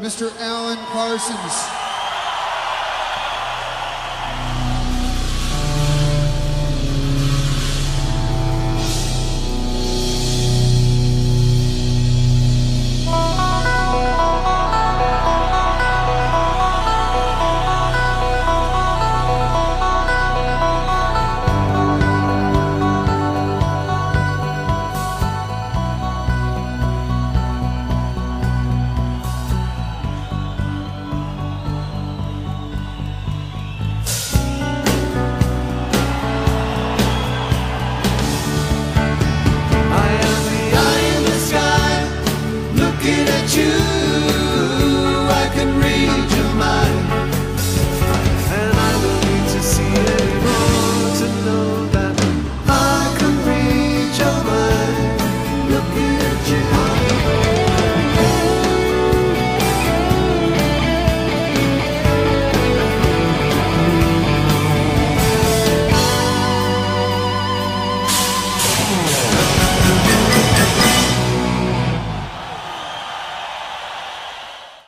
Mr. Alan Parsons. choose.